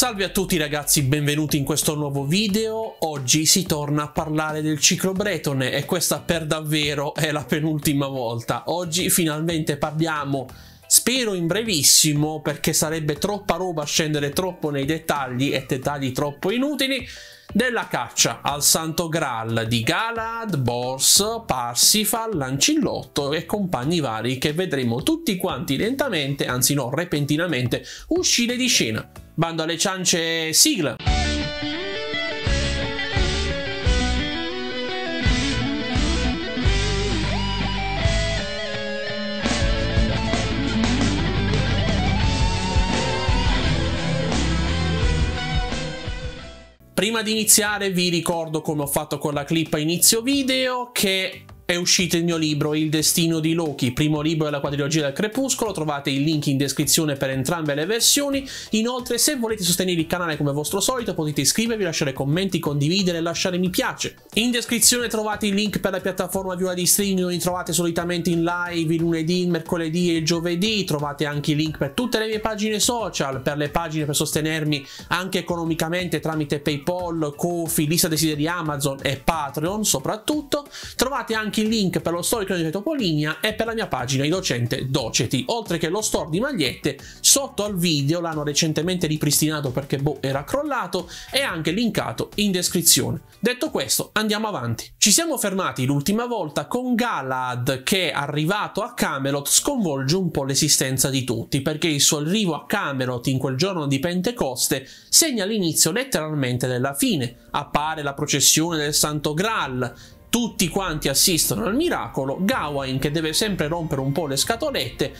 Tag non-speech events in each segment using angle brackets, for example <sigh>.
Salve a tutti ragazzi, benvenuti in questo nuovo video. Oggi si torna a parlare del ciclo Bretone e questa per davvero è la penultima volta. Oggi finalmente parliamo, spero in brevissimo perché sarebbe troppa roba scendere troppo nei dettagli e dettagli troppo inutili, della caccia al Santo Graal di Galad, Bors, Parsifal, Lancillotto e compagni vari che vedremo tutti quanti lentamente, anzi no, repentinamente, uscire di scena. Bando alle ciance, sigla! Prima di iniziare vi ricordo come ho fatto con la clip a inizio video che è uscito il mio libro Il destino di Loki, primo libro della quadrilogia del crepuscolo, trovate il link in descrizione per entrambe le versioni. Inoltre se volete sostenere il canale come vostro solito potete iscrivervi, lasciare commenti, condividere e lasciare mi piace. In descrizione trovate il link per la piattaforma viola di streaming mi trovate solitamente in live il lunedì, il mercoledì e il giovedì, trovate anche i link per tutte le mie pagine social, per le pagine per sostenermi anche economicamente tramite Paypal, Kofi, lista desideri Amazon e Patreon soprattutto. Trovate anche il link per lo store di Topolinia e per la mia pagina di docente Doceti, oltre che lo store di magliette sotto al video, l'hanno recentemente ripristinato perché boh era crollato, e anche linkato in descrizione. Detto questo, andiamo avanti. Ci siamo fermati l'ultima volta con Galad che, arrivato a Camelot, sconvolge un po' l'esistenza di tutti, perché il suo arrivo a Camelot in quel giorno di Pentecoste segna l'inizio letteralmente della fine. Appare la processione del Santo Graal, tutti quanti assistono al miracolo, Gawain, che deve sempre rompere un po' le scatolette,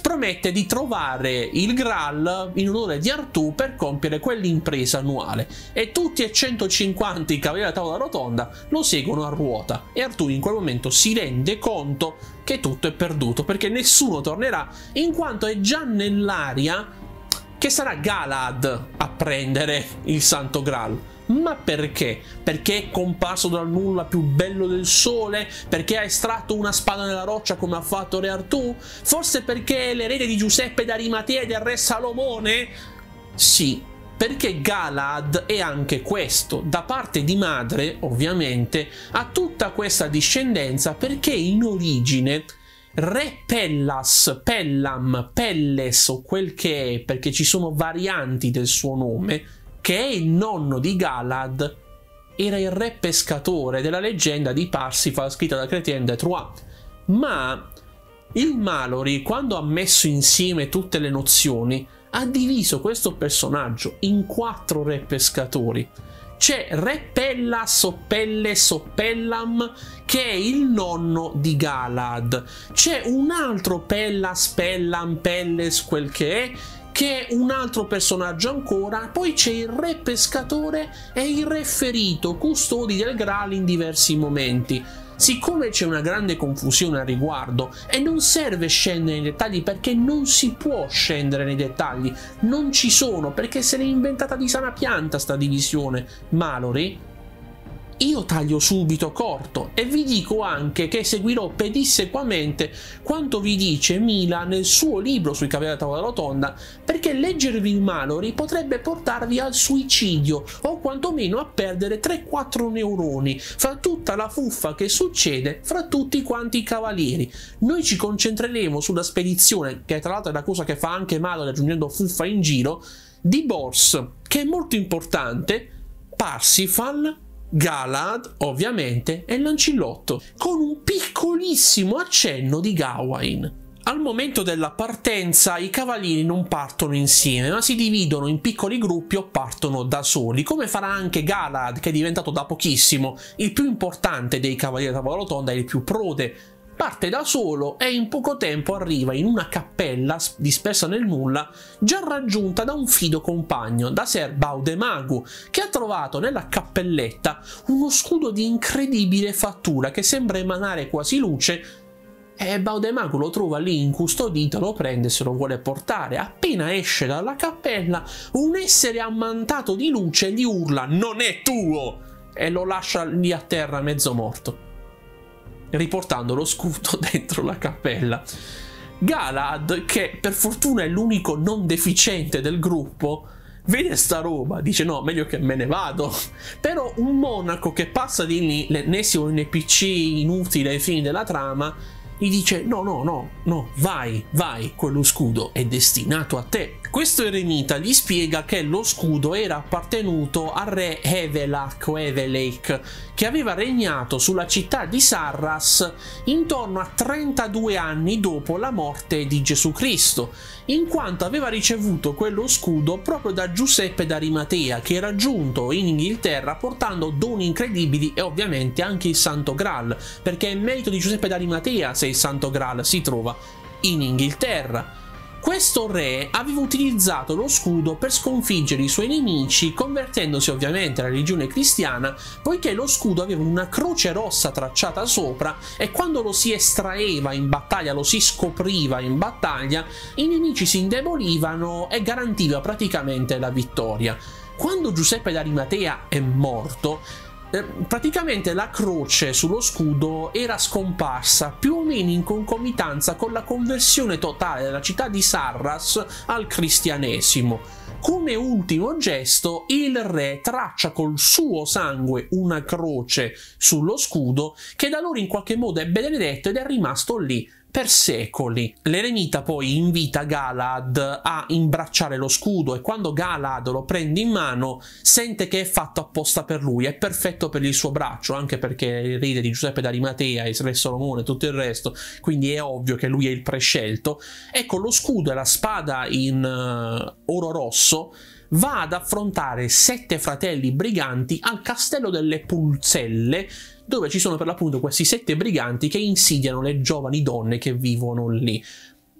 promette di trovare il Graal in onore di Artù per compiere quell'impresa annuale. E tutti e 150 i cavalieri della tavola rotonda lo seguono a ruota. E Artù in quel momento si rende conto che tutto è perduto perché nessuno tornerà in quanto è già nell'aria che sarà Galad a prendere il Santo Graal ma perché? Perché è comparso dal nulla più bello del sole? Perché ha estratto una spada nella roccia come ha fatto Re Artù? Forse perché è l'erede di Giuseppe d'Arimatea e del re Salomone? Sì, perché Galad è anche questo, da parte di madre, ovviamente, ha tutta questa discendenza perché in origine Re Pellas, Pellam, Pelles o quel che è, perché ci sono varianti del suo nome, che è il nonno di Galad, era il re pescatore della leggenda di Parsifal scritta da Chrétien de Troyes. Ma il Mallory, quando ha messo insieme tutte le nozioni, ha diviso questo personaggio in quattro re pescatori. C'è Re Pellas o Pelles o Pellam che è il nonno di Galad. C'è un altro Pellas, Pellam, Pelles, quel che è, che è un altro personaggio ancora, poi c'è il re pescatore e il re ferito, custodi del Graal in diversi momenti. Siccome c'è una grande confusione al riguardo e non serve scendere nei dettagli perché non si può scendere nei dettagli, non ci sono perché se l'è inventata di sana pianta sta divisione. Mallory io taglio subito corto e vi dico anche che seguirò pedissequamente quanto vi dice Mila nel suo libro sui cavalieri della tavola rotonda perché leggervi il Mallory potrebbe portarvi al suicidio o quantomeno a perdere 3-4 neuroni fra tutta la fuffa che succede fra tutti quanti i cavalieri. Noi ci concentreremo sulla spedizione, che tra l'altro è la cosa che fa anche Mallory aggiungendo fuffa in giro, di Bors, che è molto importante, Parsifal, Galad, ovviamente, e Lancillotto, con un piccolissimo accenno di Gawain. Al momento della partenza i cavalieri non partono insieme, ma si dividono in piccoli gruppi o partono da soli, come farà anche Galad, che è diventato da pochissimo il più importante dei cavalieri della tavola rotonda e il più prode parte da solo e in poco tempo arriva in una cappella dispersa nel nulla, già raggiunta da un fido compagno, da Ser Baudemagu, che ha trovato nella cappelletta uno scudo di incredibile fattura che sembra emanare quasi luce e Baudemagu lo trova lì incustodito, lo prende e se lo vuole portare. Appena esce dalla cappella, un essere ammantato di luce gli urla: Non è tuo! E lo lascia lì a terra mezzo morto riportando lo scudo <laughs> dentro la cappella. Galad, che per fortuna è l'unico non deficiente del gruppo, vede sta roba, dice no, meglio che me ne vado. <laughs> Però un monaco che passa di lì, l'ennesimo NPC inutile ai fini della trama, gli dice no, no, no, no, vai, vai, quello scudo è destinato a te. Questo eremita gli spiega che lo scudo era appartenuto al re Evelak o Evelake, che aveva regnato sulla città di Sarras intorno a 32 anni dopo la morte di Gesù Cristo, in quanto aveva ricevuto quello scudo proprio da Giuseppe d'Arimatea, che era giunto in Inghilterra portando doni incredibili e ovviamente anche il Santo Graal, perché è merito di Giuseppe d'Arimatea se il Santo Graal si trova in Inghilterra. Questo re aveva utilizzato lo scudo per sconfiggere i suoi nemici, convertendosi ovviamente alla religione cristiana, poiché lo scudo aveva una croce rossa tracciata sopra e quando lo si estraeva in battaglia, lo si scopriva in battaglia, i nemici si indebolivano e garantiva praticamente la vittoria. Quando Giuseppe d'Arimatea è morto, praticamente la croce sullo scudo era scomparsa più o meno in concomitanza con la conversione totale della città di Sarras al cristianesimo. Come ultimo gesto, il re traccia col suo sangue una croce sullo scudo che da loro in qualche modo è benedetto ed è rimasto lì per secoli. L'eremita poi invita Galad a imbracciare lo scudo e quando Galad lo prende in mano sente che è fatto apposta per lui, è perfetto per il suo braccio, anche perché ride di Giuseppe d'Arimatea, il re Solomone e tutto il resto, quindi è ovvio che lui è il prescelto. Ecco, lo scudo e la spada in uh, oro rosso va ad affrontare sette fratelli briganti al castello delle Pulzelle dove ci sono per l'appunto questi sette briganti che insidiano le giovani donne che vivono lì.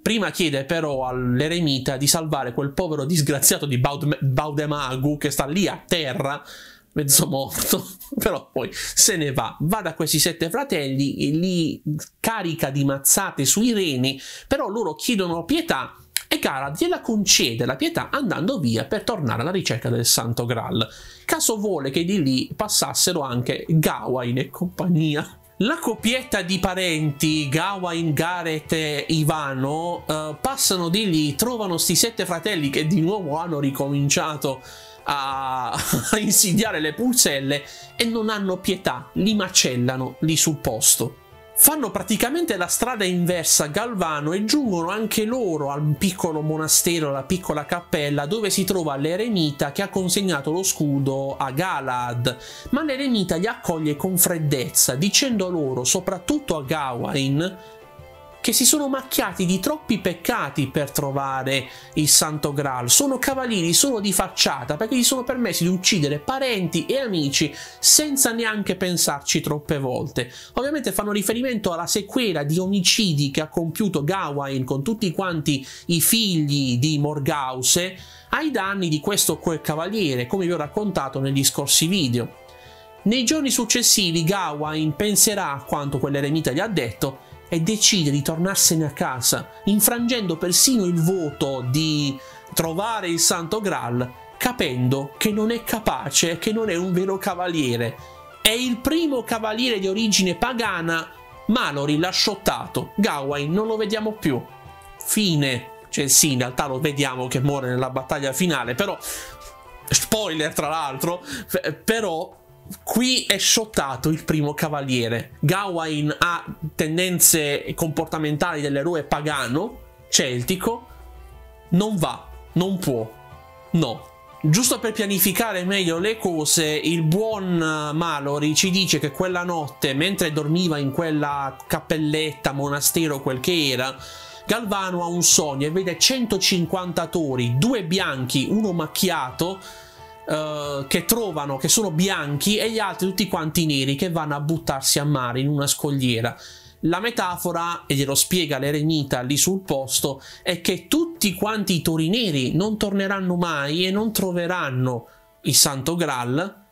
Prima chiede però all'eremita di salvare quel povero disgraziato di Baud Baudemagu che sta lì a terra, mezzo morto, <laughs> però poi se ne va, va da questi sette fratelli e li carica di mazzate sui reni, però loro chiedono pietà e Gara gliela concede la pietà andando via per tornare alla ricerca del Santo Graal. Caso vuole che di lì passassero anche Gawain e compagnia. La coppietta di parenti, Gawain, Gareth e Ivano, uh, passano di lì, trovano sti sette fratelli che di nuovo hanno ricominciato a, <laughs> a insidiare le pulselle e non hanno pietà, li macellano lì sul posto fanno praticamente la strada inversa Galvano e giungono anche loro al piccolo monastero, alla piccola cappella dove si trova l'eremita che ha consegnato lo scudo a Galad, ma l'eremita li accoglie con freddezza dicendo loro, soprattutto a Gawain, che si sono macchiati di troppi peccati per trovare il Santo Graal. Sono cavalieri solo di facciata perché gli sono permessi di uccidere parenti e amici senza neanche pensarci troppe volte. Ovviamente fanno riferimento alla sequela di omicidi che ha compiuto Gawain con tutti quanti i figli di Morgause ai danni di questo quel cavaliere, come vi ho raccontato negli scorsi video. Nei giorni successivi Gawain penserà a quanto quell'eremita gli ha detto e decide di tornarsene a casa, infrangendo persino il voto di trovare il Santo Graal, capendo che non è capace, che non è un vero cavaliere. È il primo cavaliere di origine pagana, Mallory l'ha shottato, Gawain non lo vediamo più. Fine. Cioè sì, in realtà lo vediamo che muore nella battaglia finale, però... Spoiler tra l'altro, però Qui è shottato il primo cavaliere. Gawain ha tendenze comportamentali dell'eroe pagano, celtico. Non va, non può, no. Giusto per pianificare meglio le cose, il buon Mallory ci dice che quella notte, mentre dormiva in quella cappelletta, monastero, quel che era, Galvano ha un sogno e vede 150 tori, due bianchi, uno macchiato, uh, che trovano, che sono bianchi e gli altri tutti quanti neri che vanno a buttarsi a mare in una scogliera. La metafora, e glielo spiega l'eremita lì sul posto, è che tutti quanti i tori neri non torneranno mai e non troveranno il Santo Graal.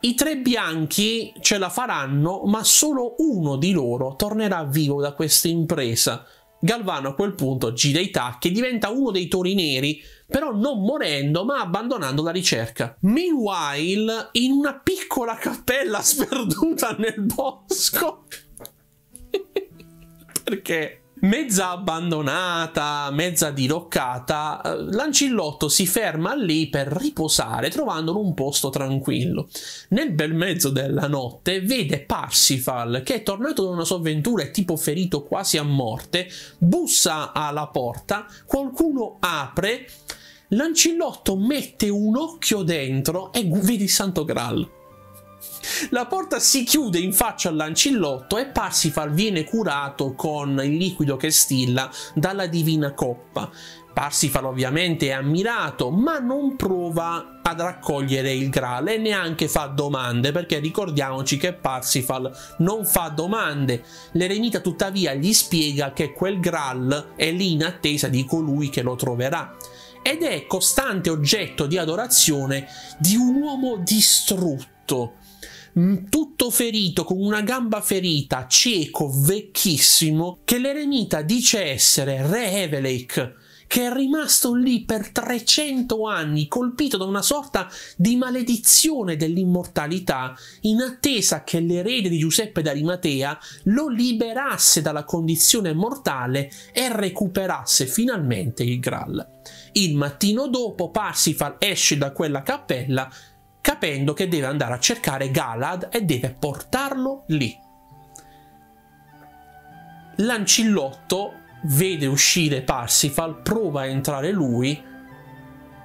I tre bianchi ce la faranno, ma solo uno di loro tornerà vivo da questa impresa. Galvano a quel punto gira i tacchi e diventa uno dei tori neri, però non morendo ma abbandonando la ricerca. Meanwhile, in una piccola cappella <laughs> sperduta nel bosco, <laughs> perché Mezza abbandonata, mezza diroccata, eh, l'ancillotto si ferma lì per riposare, trovandolo un posto tranquillo. Nel bel mezzo della notte vede Parsifal, che è tornato da una sua avventura e tipo ferito quasi a morte, bussa alla porta, qualcuno apre, l'ancillotto mette un occhio dentro e vede il Santo Graal. La porta si chiude in faccia all'ancillotto e Parsifal viene curato con il liquido che stilla dalla divina coppa. Parsifal ovviamente è ammirato, ma non prova ad raccogliere il Graal e neanche fa domande, perché ricordiamoci che Parsifal non fa domande. L'eremita tuttavia gli spiega che quel Graal è lì in attesa di colui che lo troverà ed è costante oggetto di adorazione di un uomo distrutto tutto ferito, con una gamba ferita, cieco, vecchissimo, che l'eremita dice essere Re Evelake, che è rimasto lì per 300 anni, colpito da una sorta di maledizione dell'immortalità, in attesa che l'erede di Giuseppe d'Arimatea lo liberasse dalla condizione mortale e recuperasse finalmente il Graal. Il mattino dopo Parsifal esce da quella cappella capendo che deve andare a cercare Galad e deve portarlo lì. L'ancillotto vede uscire Parsifal, prova a entrare lui,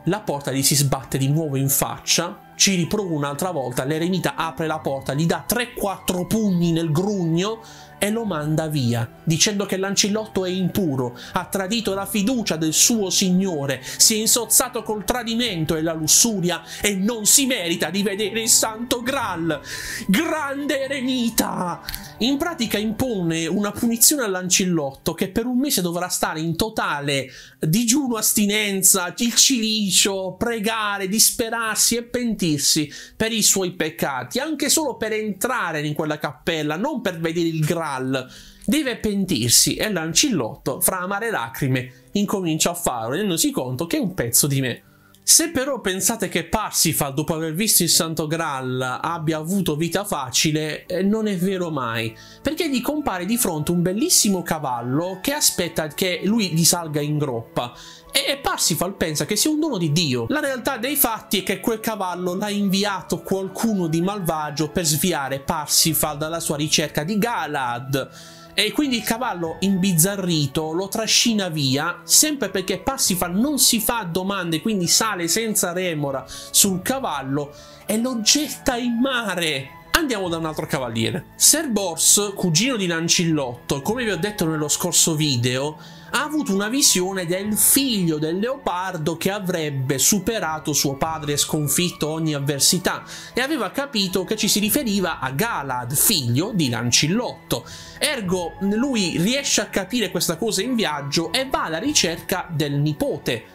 la porta gli si sbatte di nuovo in faccia, ci riprova un'altra volta, l'eremita apre la porta, gli dà 3-4 pugni nel grugno e lo manda via, dicendo che l'ancillotto è impuro, ha tradito la fiducia del suo signore, si è insozzato col tradimento e la lussuria e non si merita di vedere il santo Graal. Grande eremita! In pratica impone una punizione all'ancillotto che per un mese dovrà stare in totale digiuno, astinenza, il cilicio, pregare, disperarsi e pentirsi per i suoi peccati, anche solo per entrare in quella cappella, non per vedere il Graal Graal deve pentirsi e l'ancillotto, fra amare lacrime, incomincia a farlo rendendosi conto che è un pezzo di me. Se però pensate che Parsifal, dopo aver visto il Santo Graal, abbia avuto vita facile, eh, non è vero mai, perché gli compare di fronte un bellissimo cavallo che aspetta che lui gli salga in groppa. E Parsifal pensa che sia un dono di Dio. La realtà dei fatti è che quel cavallo l'ha inviato qualcuno di malvagio per sviare Parsifal dalla sua ricerca di Galad e quindi il cavallo imbizzarrito lo trascina via, sempre perché Parsifal non si fa domande, quindi sale senza remora sul cavallo e lo getta in mare. Andiamo da un altro cavaliere. Ser Bors, cugino di Lancillotto, come vi ho detto nello scorso video, ha avuto una visione del figlio del leopardo che avrebbe superato suo padre e sconfitto ogni avversità e aveva capito che ci si riferiva a Galad, figlio di Lancillotto. Ergo lui riesce a capire questa cosa in viaggio e va alla ricerca del nipote,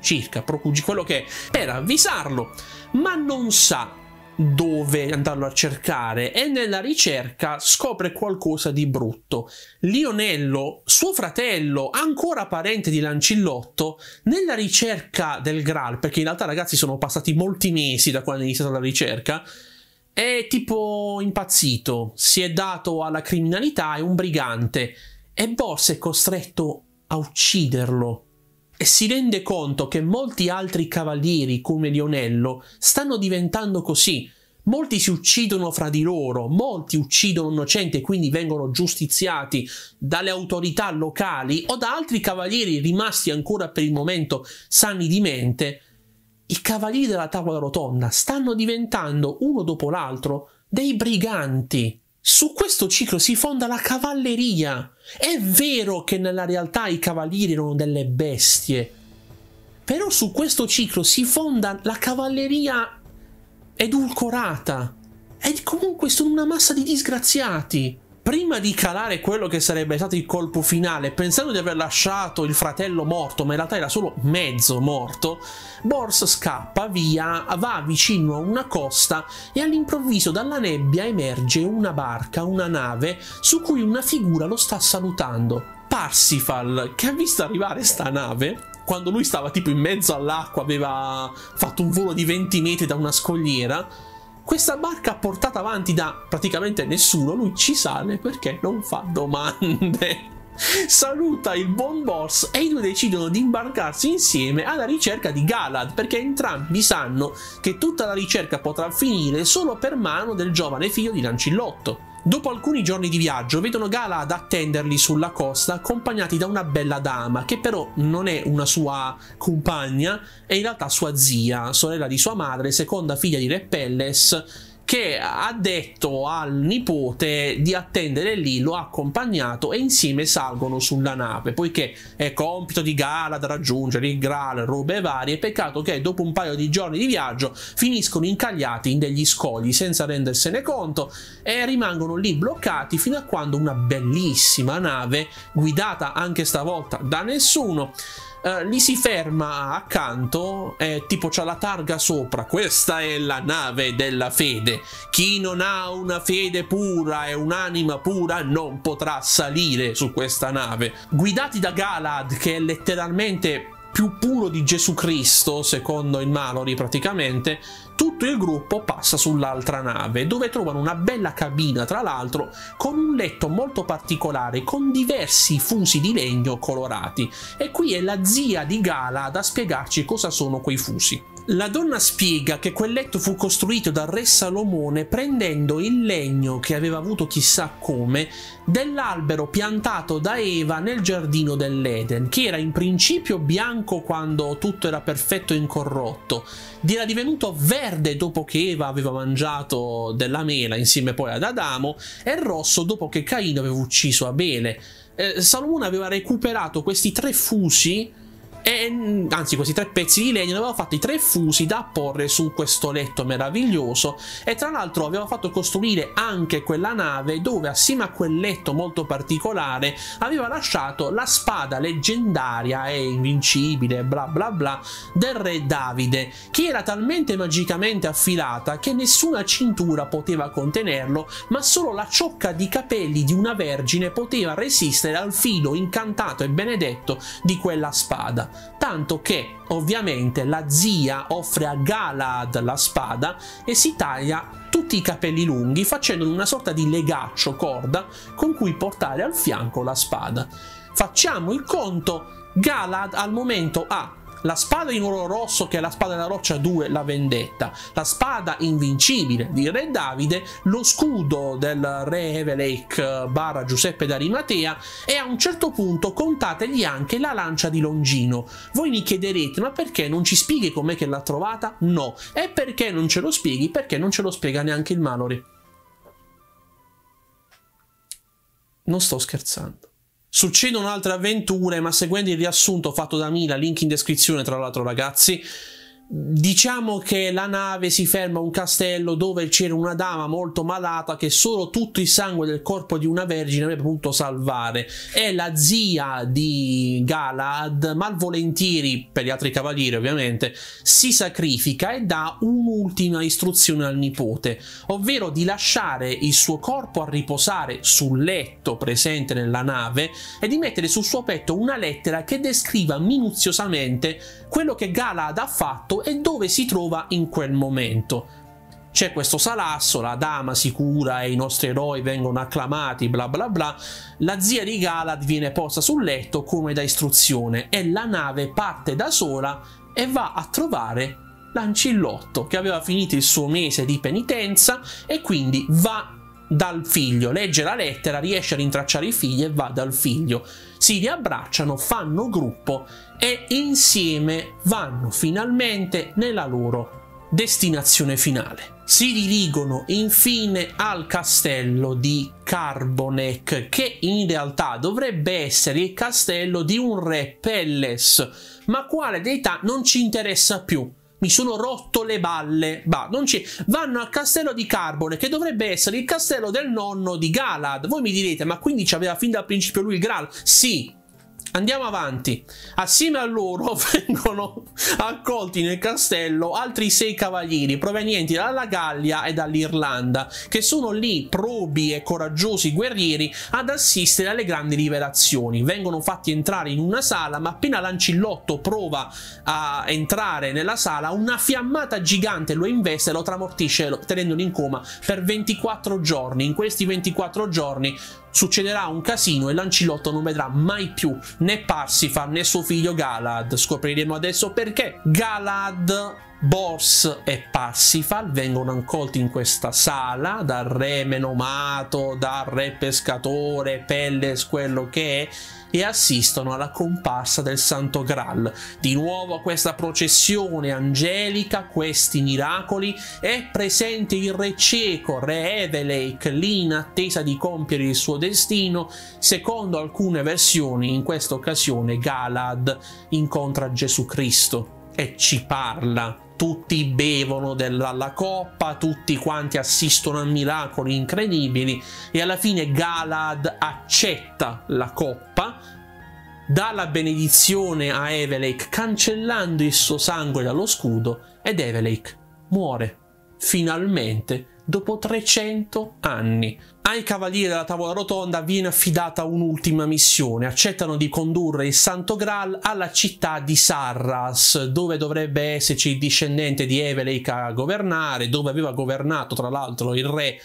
circa, quello che è, per avvisarlo, ma non sa dove andarlo a cercare e nella ricerca scopre qualcosa di brutto. Lionello, suo fratello, ancora parente di Lancillotto, nella ricerca del Graal, perché in realtà ragazzi sono passati molti mesi da quando è iniziata la ricerca, è tipo impazzito, si è dato alla criminalità, è un brigante e Bors è costretto a ucciderlo e si rende conto che molti altri cavalieri come Lionello stanno diventando così. Molti si uccidono fra di loro, molti uccidono innocenti e quindi vengono giustiziati dalle autorità locali o da altri cavalieri rimasti ancora per il momento sani di mente. I cavalieri della tavola rotonda stanno diventando uno dopo l'altro dei briganti. Su questo ciclo si fonda la cavalleria. È vero che nella realtà i cavalieri erano delle bestie, però su questo ciclo si fonda la cavalleria edulcorata. E comunque sono una massa di disgraziati prima di calare quello che sarebbe stato il colpo finale, pensando di aver lasciato il fratello morto, ma in realtà era solo mezzo morto, Bors scappa via, va vicino a una costa e all'improvviso dalla nebbia emerge una barca, una nave, su cui una figura lo sta salutando. Parsifal, che ha visto arrivare sta nave, quando lui stava tipo in mezzo all'acqua, aveva fatto un volo di 20 metri da una scogliera, questa barca portata avanti da praticamente nessuno, lui ci sale perché non fa domande. <laughs> saluta il buon boss e i due decidono di imbarcarsi insieme alla ricerca di Galad perché entrambi sanno che tutta la ricerca potrà finire solo per mano del giovane figlio di Lancillotto. Dopo alcuni giorni di viaggio vedono Galad attenderli sulla costa accompagnati da una bella dama che però non è una sua compagna, è in realtà sua zia, sorella di sua madre, seconda figlia di Re Pelles che ha detto al nipote di attendere lì, lo ha accompagnato e insieme salgono sulla nave, poiché è compito di Galad raggiungere il Graal, robe varie, peccato che dopo un paio di giorni di viaggio finiscono incagliati in degli scogli senza rendersene conto e rimangono lì bloccati fino a quando una bellissima nave, guidata anche stavolta da nessuno, Uh, li si ferma accanto e tipo c'ha la targa sopra. Questa è la nave della fede. Chi non ha una fede pura e un'anima pura non potrà salire su questa nave. Guidati da Galad, che è letteralmente più puro di Gesù Cristo, secondo il Mallory praticamente, tutto il gruppo passa sull'altra nave, dove trovano una bella cabina, tra l'altro, con un letto molto particolare, con diversi fusi di legno colorati. E qui è la zia di Galad a spiegarci cosa sono quei fusi. La donna spiega che quel letto fu costruito dal re Salomone prendendo il legno che aveva avuto chissà come dell'albero piantato da Eva nel giardino dell'Eden, che era in principio bianco quando tutto era perfetto e incorrotto, era divenuto verde dopo che Eva aveva mangiato della mela insieme poi ad Adamo e rosso dopo che Caino aveva ucciso Abele. Eh, Salomone aveva recuperato questi tre fusi e, anzi questi tre pezzi di legno ne aveva fatti tre fusi da apporre su questo letto meraviglioso. E tra l'altro aveva fatto costruire anche quella nave dove assieme a quel letto molto particolare aveva lasciato la spada leggendaria e invincibile bla bla bla del re Davide che era talmente magicamente affilata che nessuna cintura poteva contenerlo ma solo la ciocca di capelli di una vergine poteva resistere al filo incantato e benedetto di quella spada tanto che ovviamente la zia offre a Galad la spada e si taglia tutti i capelli lunghi facendo una sorta di legaccio corda con cui portare al fianco la spada. Facciamo il conto, Galad al momento ha la spada in oro rosso che è la spada della roccia 2, la vendetta, la spada invincibile di Re Davide, lo scudo del re Evelake barra Giuseppe d'Arimatea e a un certo punto contategli anche la lancia di Longino. Voi mi chiederete ma perché non ci spieghi com'è che l'ha trovata? No, e perché non ce lo spieghi? Perché non ce lo spiega neanche il Mallory. Non sto scherzando. Succedono altre avventure, ma seguendo il riassunto fatto da Mila, link in descrizione tra l'altro ragazzi, Diciamo che la nave si ferma a un castello dove c'era una dama molto malata che solo tutto il sangue del corpo di una vergine avrebbe potuto salvare. E la zia di Galad, malvolentieri per gli altri cavalieri ovviamente, si sacrifica e dà un'ultima istruzione al nipote, ovvero di lasciare il suo corpo a riposare sul letto presente nella nave e di mettere sul suo petto una lettera che descriva minuziosamente quello che Galad ha fatto e dove si trova in quel momento. C'è questo salasso, la dama si cura e i nostri eroi vengono acclamati, bla bla bla. La zia di Galad viene posta sul letto come da istruzione e la nave parte da sola e va a trovare Lancillotto che aveva finito il suo mese di penitenza e quindi va dal figlio, legge la lettera, riesce a rintracciare i figli e va dal figlio. Si riabbracciano, fanno gruppo e insieme vanno finalmente nella loro destinazione finale. Si dirigono infine al castello di Carbonek, che in realtà dovrebbe essere il castello di un re Pelles, ma quale deità non ci interessa più mi sono rotto le balle. Bah, non ci... Vanno al castello di Carbone, che dovrebbe essere il castello del nonno di Galad. Voi mi direte, ma quindi ci aveva fin dal principio lui il Graal? Sì, Andiamo avanti. Assieme a loro <laughs> vengono accolti nel castello altri sei cavalieri provenienti dalla Gallia e dall'Irlanda, che sono lì probi e coraggiosi guerrieri ad assistere alle grandi rivelazioni. Vengono fatti entrare in una sala, ma appena Lancillotto prova a entrare nella sala, una fiammata gigante lo investe e lo tramortisce tenendolo in coma per 24 giorni. In questi 24 giorni succederà un casino e Lancilotto non vedrà mai più né Parsifal né suo figlio Galad. Scopriremo adesso perché. Galad Bors e Parsifal vengono accolti in questa sala dal re menomato, dal re pescatore, Pelles, quello che è, e assistono alla comparsa del Santo Graal. Di nuovo questa processione angelica, questi miracoli, è presente il re cieco, re Evelake, lì in attesa di compiere il suo destino. Secondo alcune versioni, in questa occasione Galad incontra Gesù Cristo e ci parla tutti bevono dalla coppa, tutti quanti assistono a miracoli incredibili e alla fine Galad accetta la coppa, dà la benedizione a Evelake cancellando il suo sangue dallo scudo ed Evelake muore finalmente dopo 300 anni. Ai cavalieri della tavola rotonda viene affidata un'ultima missione, accettano di condurre il Santo Graal alla città di Sarras, dove dovrebbe esserci il discendente di Evelake a governare, dove aveva governato tra l'altro il re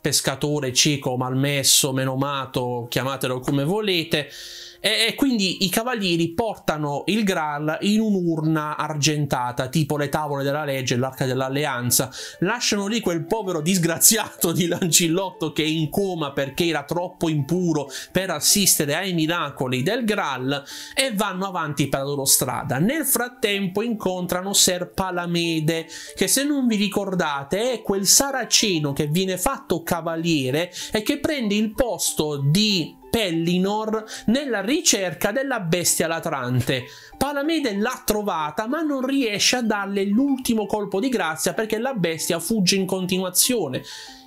pescatore cieco, malmesso, menomato, chiamatelo come volete, e, quindi i cavalieri portano il Graal in un'urna argentata, tipo le tavole della legge, l'arca dell'alleanza, lasciano lì quel povero disgraziato di Lancillotto che è in coma perché era troppo impuro per assistere ai miracoli del Graal e vanno avanti per la loro strada. Nel frattempo incontrano Ser Palamede, che se non vi ricordate è quel saraceno che viene fatto cavaliere e che prende il posto di Pellinor nella ricerca della bestia latrante. Palamede l'ha trovata ma non riesce a darle l'ultimo colpo di grazia perché la bestia fugge in continuazione.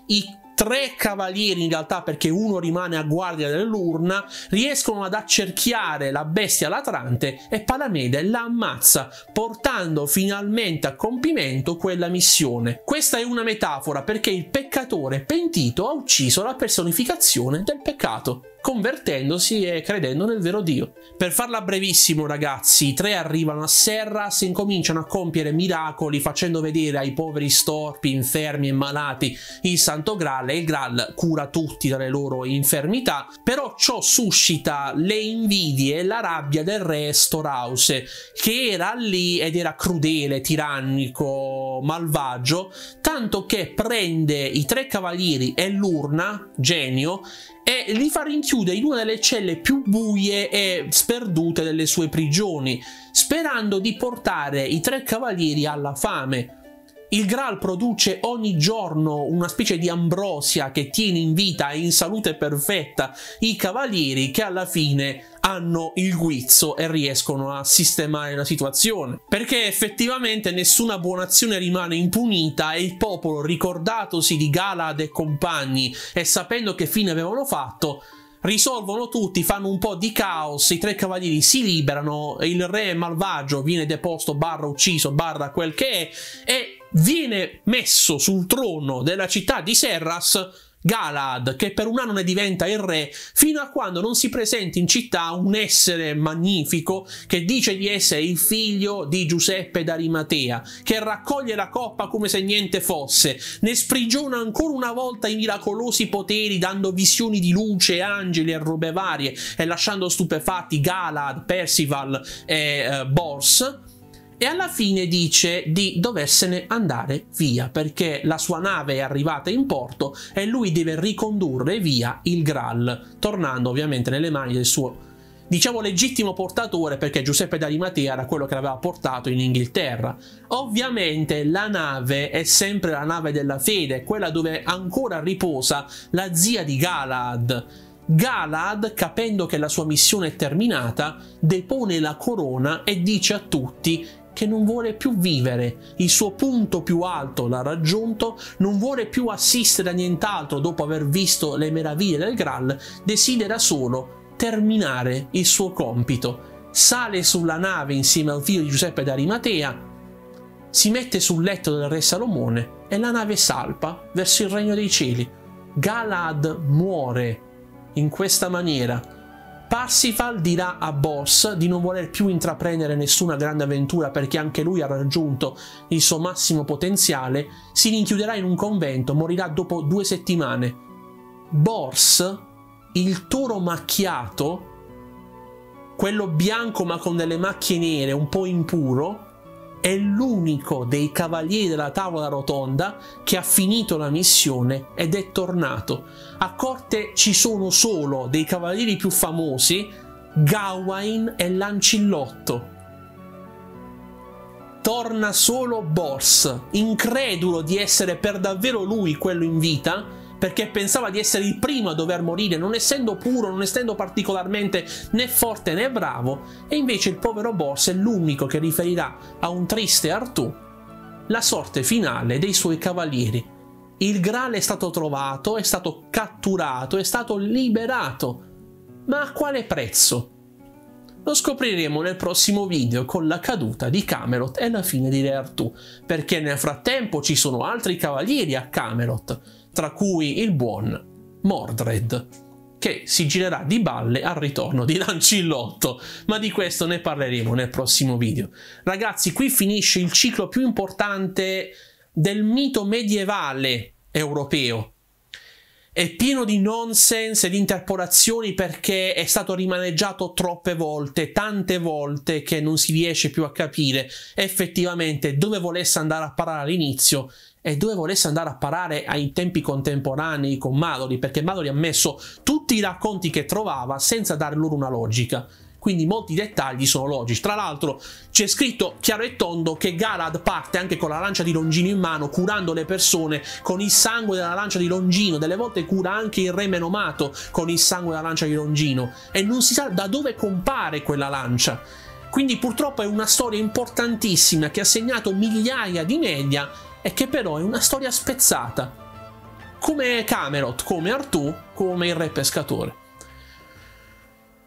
I tre cavalieri in realtà perché uno rimane a guardia dell'urna riescono ad accerchiare la bestia latrante e Palamede la ammazza portando finalmente a compimento quella missione. Questa è una metafora perché il peccatore pentito ha ucciso la personificazione del peccato convertendosi e credendo nel vero Dio. Per farla brevissimo ragazzi, i tre arrivano a Serras e incominciano a compiere miracoli facendo vedere ai poveri storpi, infermi e malati il Santo Graal e il Graal cura tutti dalle loro infermità, però ciò suscita le invidie e la rabbia del re Storause che era lì ed era crudele, tirannico, malvagio, tanto che prende i tre cavalieri e l'urna, genio, e li fa rinchiudere in una delle celle più buie e sperdute delle sue prigioni, sperando di portare i tre cavalieri alla fame. Il Graal produce ogni giorno una specie di ambrosia che tiene in vita e in salute perfetta i cavalieri che alla fine hanno il guizzo e riescono a sistemare la situazione. Perché effettivamente nessuna buona azione rimane impunita e il popolo, ricordatosi di Galad e compagni e sapendo che fine avevano fatto, risolvono tutti, fanno un po' di caos, i tre cavalieri si liberano, il re malvagio viene deposto, barra ucciso, barra quel che è, e viene messo sul trono della città di Serras Galad, che per un anno ne diventa il re, fino a quando non si presenti in città un essere magnifico che dice di essere il figlio di Giuseppe d'Arimatea, che raccoglie la coppa come se niente fosse, ne sprigiona ancora una volta i miracolosi poteri dando visioni di luce, angeli e robe varie e lasciando stupefatti Galad, Percival e uh, Bors e alla fine dice di doversene andare via perché la sua nave è arrivata in porto e lui deve ricondurre via il Graal, tornando ovviamente nelle mani del suo diciamo legittimo portatore perché Giuseppe d'Arimatea era quello che l'aveva portato in Inghilterra. Ovviamente la nave è sempre la nave della fede, quella dove ancora riposa la zia di Galad. Galad, capendo che la sua missione è terminata, depone la corona e dice a tutti che non vuole più vivere, il suo punto più alto l'ha raggiunto, non vuole più assistere a nient'altro dopo aver visto le meraviglie del Graal, desidera solo terminare il suo compito. Sale sulla nave insieme al figlio di Giuseppe d'Arimatea, si mette sul letto del re Salomone e la nave salpa verso il regno dei cieli. Galad muore in questa maniera Parsifal dirà a Boss di non voler più intraprendere nessuna grande avventura perché anche lui ha raggiunto il suo massimo potenziale, si rinchiuderà in un convento, morirà dopo due settimane. Bors il toro macchiato, quello bianco ma con delle macchie nere, un po' impuro, è l'unico dei cavalieri della tavola rotonda che ha finito la missione ed è tornato. A corte ci sono solo dei cavalieri più famosi, Gawain e Lancillotto. Torna solo Bors, incredulo di essere per davvero lui quello in vita, perché pensava di essere il primo a dover morire, non essendo puro, non essendo particolarmente né forte né bravo, e invece il povero Bors è l'unico che riferirà a un triste Artù la sorte finale dei suoi cavalieri. Il Graal è stato trovato, è stato catturato, è stato liberato. Ma a quale prezzo? Lo scopriremo nel prossimo video con la caduta di Camelot e la fine di Re Artù, perché nel frattempo ci sono altri cavalieri a Camelot tra cui il buon Mordred, che si girerà di balle al ritorno di Lancillotto, ma di questo ne parleremo nel prossimo video. Ragazzi, qui finisce il ciclo più importante del mito medievale europeo, è pieno di nonsense e di interpolazioni perché è stato rimaneggiato troppe volte, tante volte che non si riesce più a capire effettivamente dove volesse andare a parare all'inizio e dove volesse andare a parare ai tempi contemporanei con Mallory, perché Mallory ha messo tutti i racconti che trovava senza dare loro una logica. Quindi molti dettagli sono logici. Tra l'altro c'è scritto chiaro e tondo che Galad parte anche con la lancia di Longino in mano, curando le persone con il sangue della lancia di Longino. Delle volte cura anche il re menomato con il sangue della lancia di Longino. E non si sa da dove compare quella lancia. Quindi purtroppo è una storia importantissima che ha segnato migliaia di media e che però è una storia spezzata. Come Camelot, come Artù, come il re pescatore.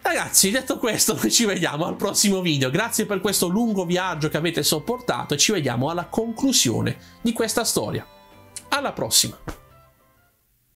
Ragazzi, detto questo, noi <laughs> ci vediamo al prossimo video. Grazie per questo lungo viaggio che avete sopportato e ci vediamo alla conclusione di questa storia. Alla prossima!